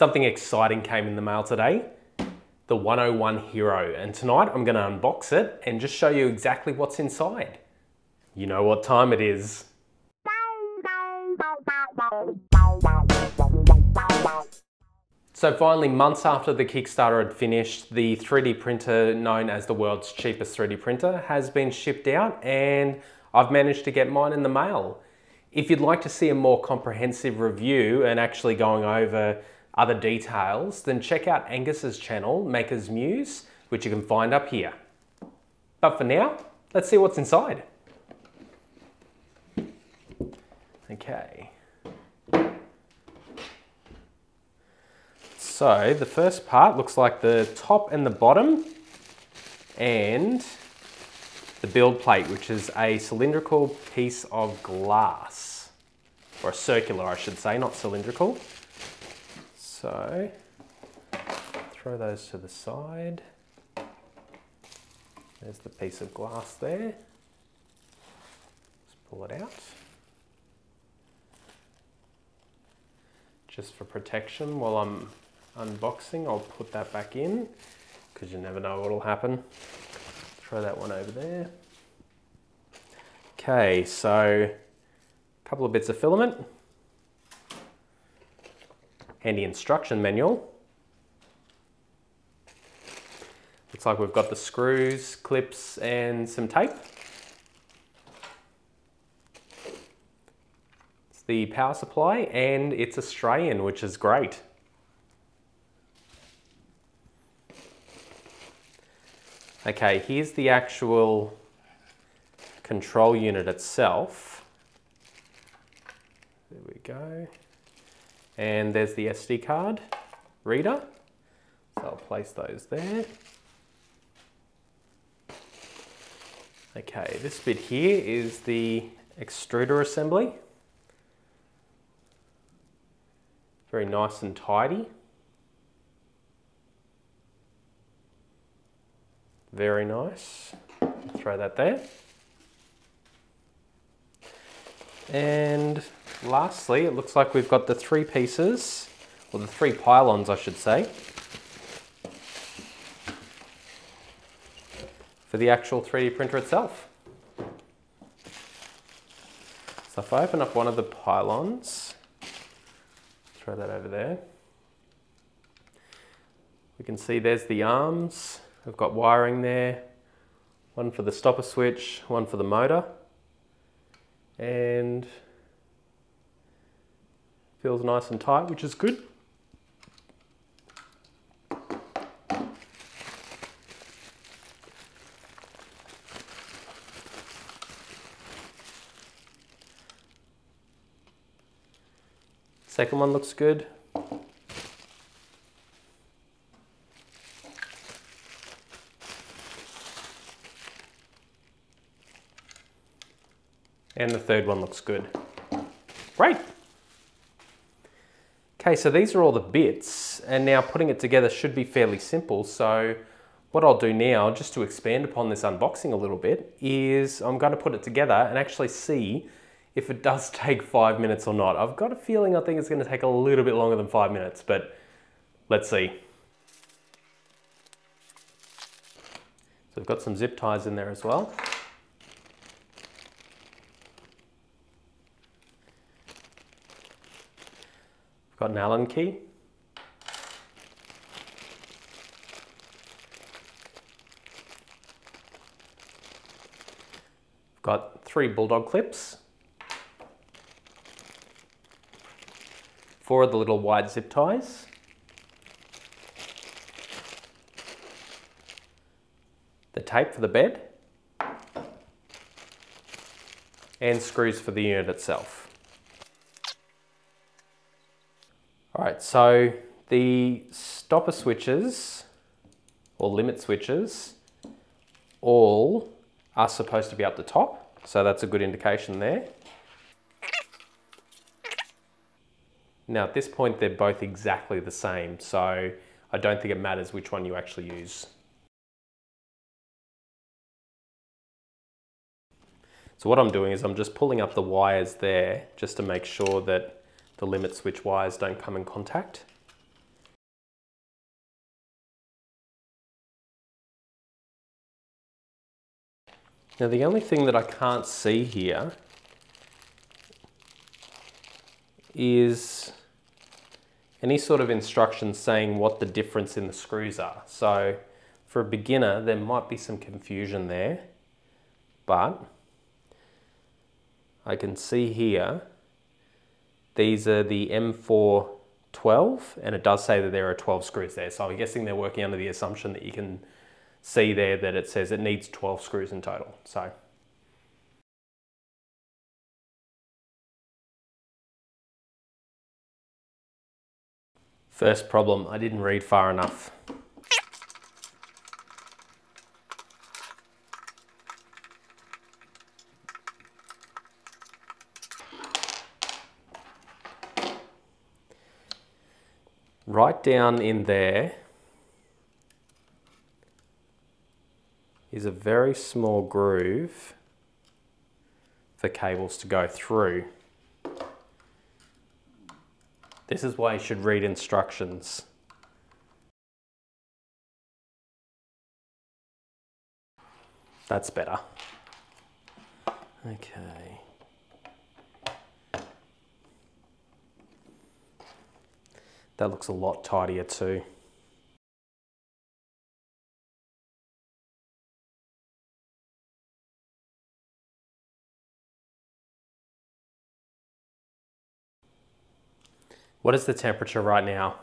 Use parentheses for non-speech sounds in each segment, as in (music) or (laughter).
Something exciting came in the mail today, the 101 Hero, and tonight I'm gonna unbox it and just show you exactly what's inside. You know what time it is. So finally, months after the Kickstarter had finished, the 3D printer known as the world's cheapest 3D printer has been shipped out and I've managed to get mine in the mail. If you'd like to see a more comprehensive review and actually going over other details, then check out Angus's channel, Maker's Muse, which you can find up here. But for now, let's see what's inside. Okay. So the first part looks like the top and the bottom and the build plate, which is a cylindrical piece of glass, or a circular, I should say, not cylindrical. So throw those to the side. There's the piece of glass there. Let's pull it out. Just for protection while I'm unboxing, I'll put that back in because you never know what will happen. Throw that one over there. Okay, so a couple of bits of filament. Handy instruction manual. Looks like we've got the screws, clips and some tape. It's the power supply and it's Australian, which is great. Okay, here's the actual control unit itself. There we go. And there's the SD card reader. So I'll place those there. Okay, this bit here is the extruder assembly. Very nice and tidy. Very nice. Throw that there. And lastly, it looks like we've got the three pieces, or the three pylons, I should say, for the actual 3D printer itself. So if I open up one of the pylons, throw that over there, we can see there's the arms, I've got wiring there, one for the stopper switch, one for the motor, and feels nice and tight, which is good. Second one looks good. And the third one looks good. Great. Okay, so these are all the bits, and now putting it together should be fairly simple. So what I'll do now, just to expand upon this unboxing a little bit, is I'm going to put it together and actually see if it does (laughs) take five minutes or not. I've got a feeling I think it's going to take a little bit longer than five minutes, but let's see. So we've got some zip ties in there as well. Got an Allen key. Got three bulldog clips. Four of the little wide zip ties. The tape for the bed. And screws for the unit itself. All right, so the stopper switches or limit switches all are supposed to be up the top. So that's a good indication there. Now at this point, they're both exactly the same. So I don't think it matters which one you actually use. So what I'm doing is I'm just pulling up the wires there just to make sure that the limit switch wires don't come in contact. Now the only thing that I can't see here is any sort of instructions saying what the difference in the screws are. So for a beginner, there might be some confusion there, but I can see here these are the M412, and it does say that there are 12 screws there. So I'm guessing they're working under the assumption that you can see there that it says it needs 12 screws in total. So First problem, I didn't read far enough. Right down in there is a very small groove for cables to go through. This is why you should read instructions. That's better. Okay. That looks a lot tidier too. What is the temperature right now?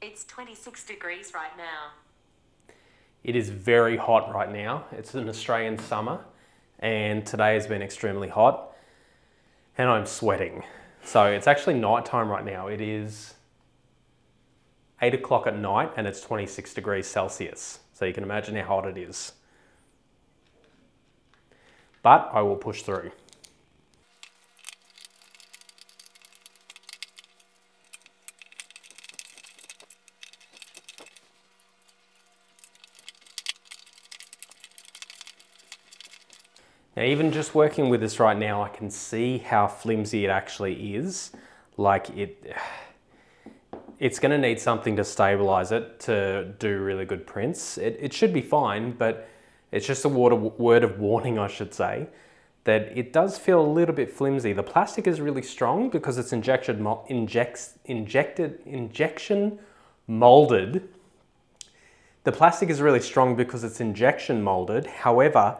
It's 26 degrees right now. It is very hot right now. It's an Australian summer and today has been extremely hot and I'm sweating. So it's actually night time right now. It is 8 o'clock at night and it's 26 degrees Celsius. So you can imagine how hot it is. But I will push through. Now even just working with this right now, I can see how flimsy it actually is. Like it, (sighs) it's gonna need something to stabilize it to do really good prints. It, it should be fine, but it's just a word of, word of warning, I should say, that it does feel a little bit flimsy. The plastic is really strong because it's injected, injects, injected, injection molded. The plastic is really strong because it's injection molded. However,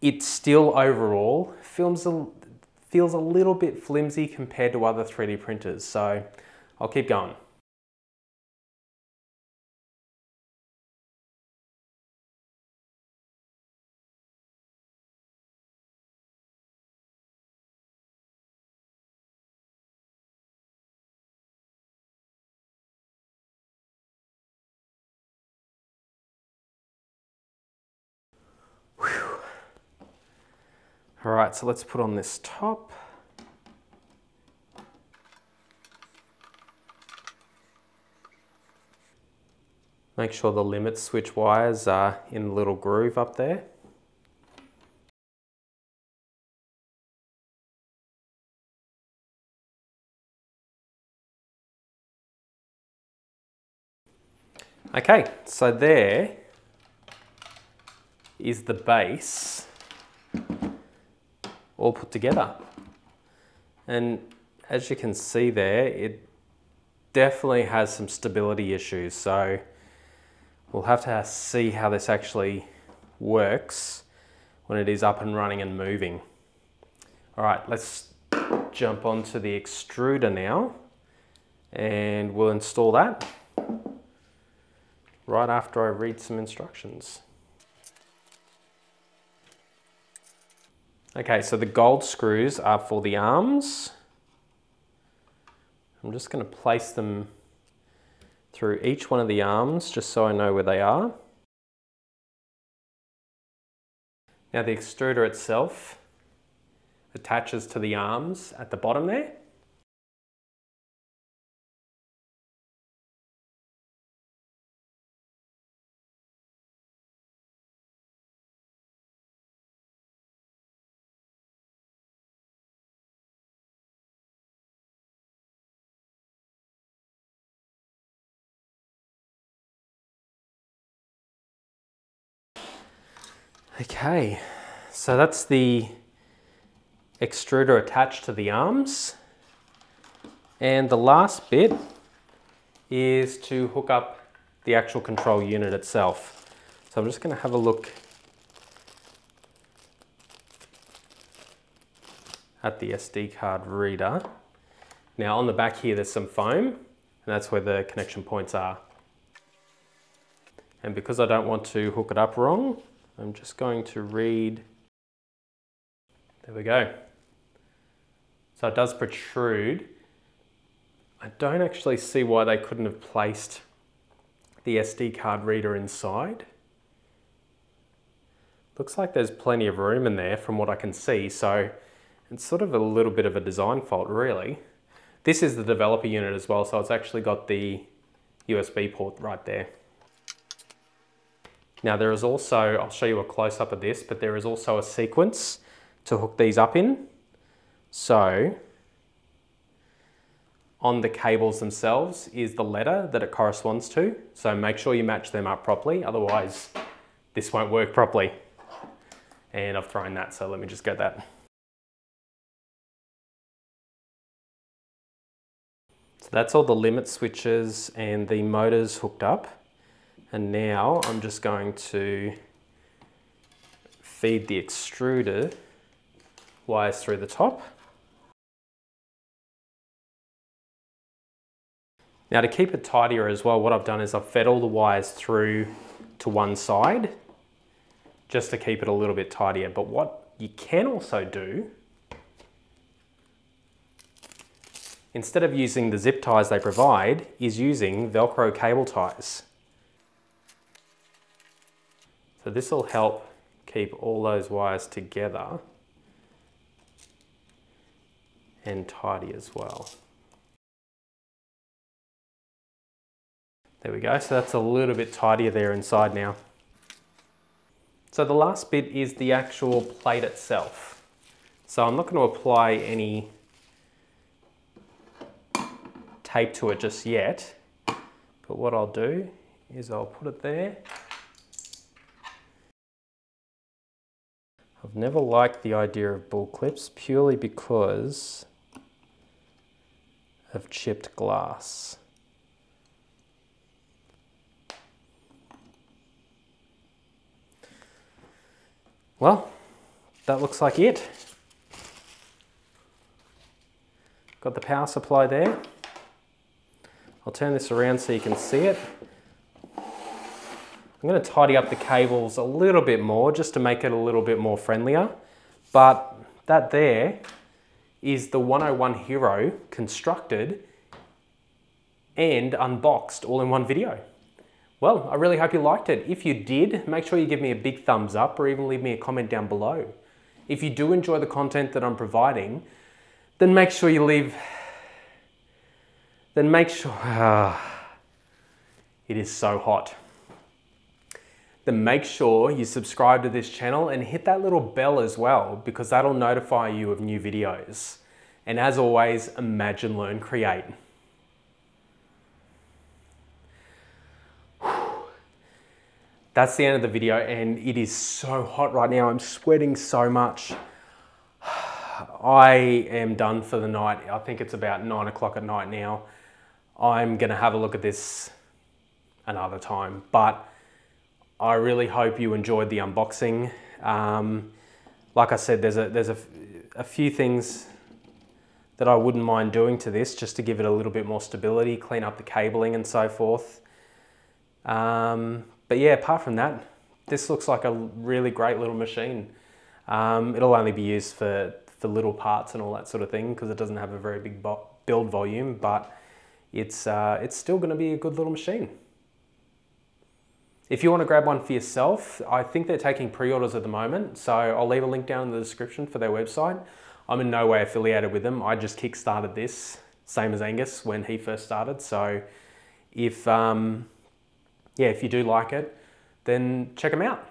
it still overall feels a, feels a little bit flimsy compared to other 3D printers. So I'll keep going. All right, so let's put on this top. Make sure the limit switch wires are in the little groove up there. Okay, so there is the base all put together. And as you can see there, it definitely has some stability issues. So we'll have to see how this actually works when it is up and running and moving. All right, let's jump onto the extruder now and we'll install that right after I read some instructions. Okay, so the gold screws are for the arms. I'm just going to place them through each one of the arms just so I know where they are. Now the extruder itself attaches to the arms at the bottom there. Okay, so that's the extruder attached to the arms. And the last bit is to hook up the actual control unit itself. So I'm just going to have a look at the SD card reader. Now on the back here there's some foam and that's where the connection points are. And because I don't want to hook it up wrong, I'm just going to read, there we go. So it does protrude. I don't actually see why they couldn't have placed the SD card reader inside. Looks like there's plenty of room in there from what I can see, so it's sort of a little bit of a design fault really. This is the developer unit as well, so it's actually got the USB port right there. Now there is also, I'll show you a close up of this, but there is also a sequence to hook these up in. So on the cables themselves is the letter that it corresponds to. So make sure you match them up properly, otherwise this won't work properly. And I've thrown that, so let me just get that. So that's all the limit switches and the motors hooked up. And now I'm just going to feed the extruder wires through the top. Now to keep it tidier as well, what I've done is I've fed all the wires through to one side just to keep it a little bit tidier. But what you can also do, instead of using the zip ties they provide, is using Velcro cable ties. So this will help keep all those wires together and tidy as well. There we go, so that's a little bit tidier there inside now. So the last bit is the actual plate itself. So I'm not going to apply any tape to it just yet, but what I'll do is I'll put it there. I've never liked the idea of bull clips purely because of chipped glass. Well, that looks like it. Got the power supply there. I'll turn this around so you can see it. I'm going to tidy up the cables a little bit more just to make it a little bit more friendlier. But that there is the 101 Hero constructed and unboxed all in one video. Well, I really hope you liked it. If you did, make sure you give me a big thumbs up or even leave me a comment down below. If you do enjoy the content that I'm providing, then make sure you leave, then make sure, uh, (sighs) it is so hot. Then make sure you subscribe to this channel and hit that little bell as well because that'll notify you of new videos. And as always, imagine, learn, create. that's the end of the video and it is so hot right now. I'm sweating so much. (sighs) I am done for the night. I think it's about nine o'clock at night now. I'm gonna have a look at this another time, but I really hope you enjoyed the unboxing. Um, like I said, there's a, there's a, a few things that I wouldn't mind doing to this just to give it a little bit more stability, clean up the cabling and so forth. Um, but yeah, apart from that, this looks like a really great little machine. Um, it'll only be used for, for little parts and all that sort of thing because it doesn't have a very big build volume, but it's, uh, it's still going to be a good little machine. If you want to grab one for yourself, I think they're taking pre-orders at the moment, so I'll leave a link down in the description for their website. I'm in no way affiliated with them. I just kick-started this, same as Angus when he first started. So if um, yeah, if you do like it, then check them out.